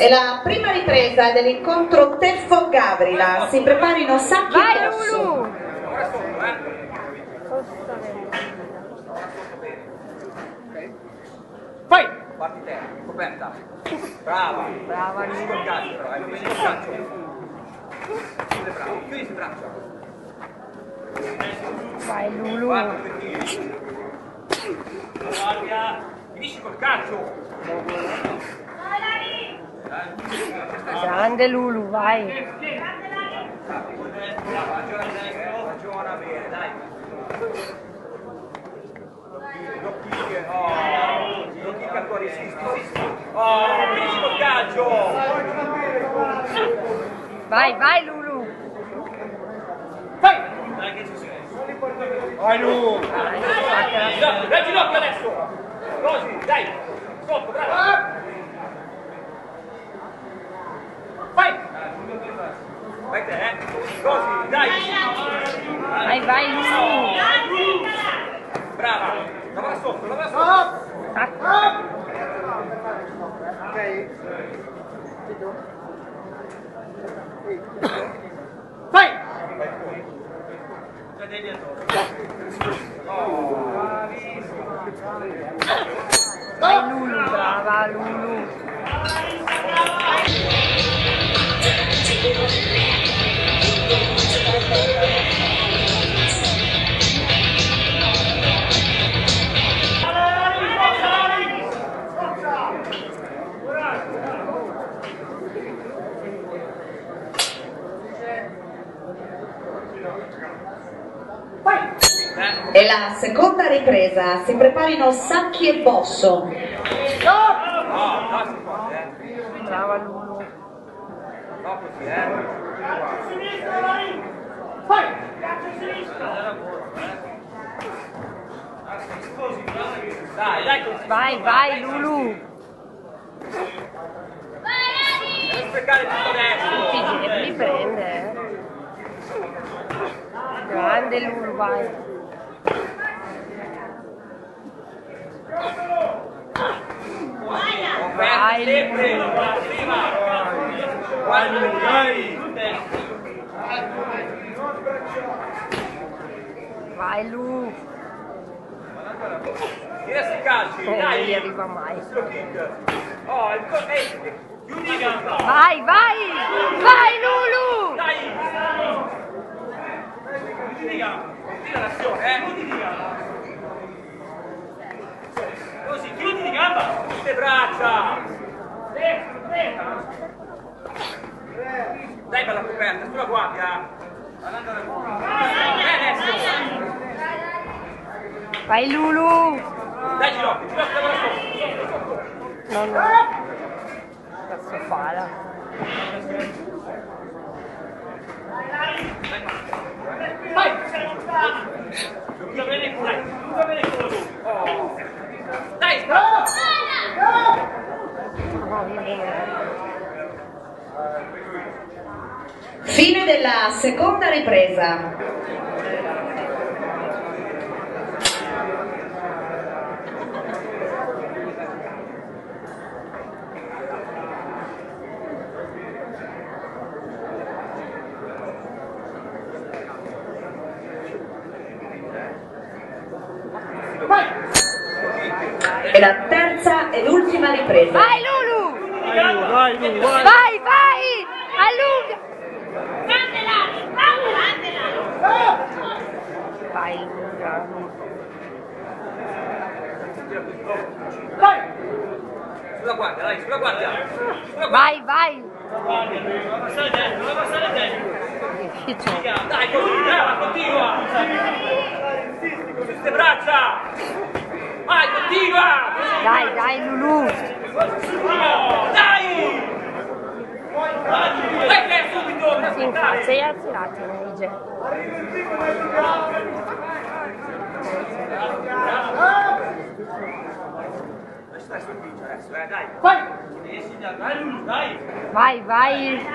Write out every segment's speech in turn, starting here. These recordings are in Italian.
È la prima ripresa dell'incontro Teffo-Gavrila. Si preparino sacchi Vai. Lulu! Vai! Parti te, coperta. Brava. Brava Chiudi Lulu. col calcio però, il calcio. Chiudi le braccia, chiudi le braccia. Vai Lulu! Guarda. Finisci col calcio. Grande Lulu, vai! Oh. Oh. Vai, vai Lulu! Vai! Vai Lu! Ginocchio, dai ginocchio adesso! Così, dai! Sotto, bravo! Vai! Vai te, eh! Così, dai! Vai, vai Lulu! Brava! Lavora sotto, lavora sotto! Ah, Vai! Già devi addosso. Vai Lulu, brava Lulu! Seconda ripresa. Si preparino sacchi e così! Vai, vai Lulu! Non sprecare tutto i giri li prende, eh! Grande Lulu, vai! Vai, sempre! Prima! Vai, Lu, dai! Vai Lu! Tira sui calci, Non dai! arriva mai! Oh, il co- eh, chiudi! Vai, vai! Vai Lulu! Dai! Chiudi la gamba! Tira l'azione, eh! Chiudi di gamba! Così, chiudi di Le braccia! Dai bella coperta, sulla guardia! Eh! Vai Lulu! Dai ginocchio, ginocchio lavora sotto! No, no! Cazzo fa là? Vai! Chiuda bene con dai, chiuda bene con lui. Oh. Dai, spazio! No, io non- Fine della seconda ripresa. È la terza ed ultima ripresa. Vai Lulu! Vai, vai, vai! Vai, vai! Allunga! Vai Lulu! Vai! Sulla guardia, dai, sulla guardia! Sulla guardia! Vai, vai! Deve passare dentro, deve passare dentro! Dai, brava, continua! Su queste braccia! Vai, continua! Dai, dai Lulu! Oh, dai! Dai, che è subito! non Si incazza aspettare. e alzi un attimo, Ige. Adesso dai, adesso, eh, dai! Vai! Vai, vai!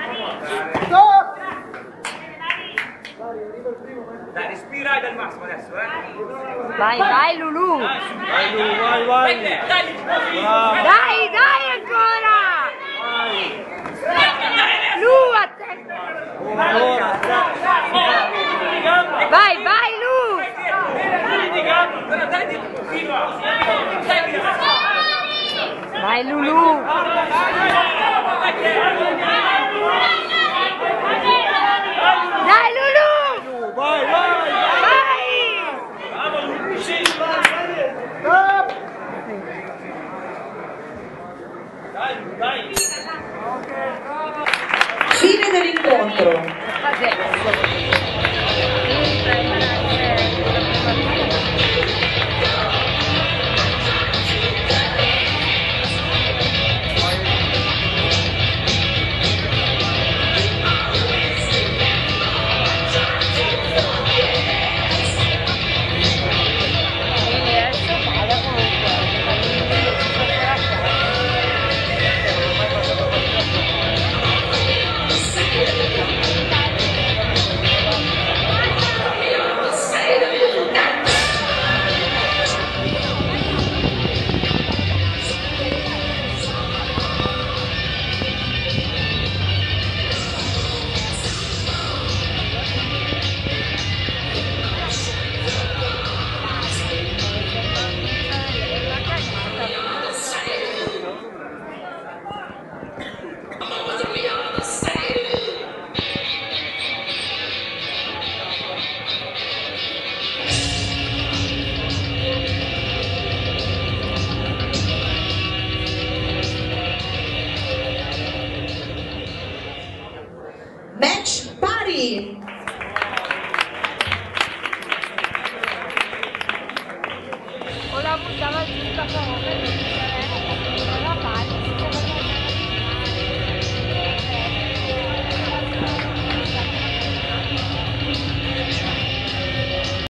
Dai, respira dai il massimo adesso, eh! Vai, vai Lulu! Vai, Lulu, vai, vai! Dai, dai ancora! Vai, vai Lu! Vai Lulu! Dai Lulu! Vai, vai! Vai! Fine Sekarang.